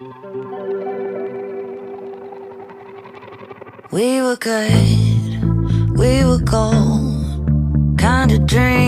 We were good, we were gold. Kind of dream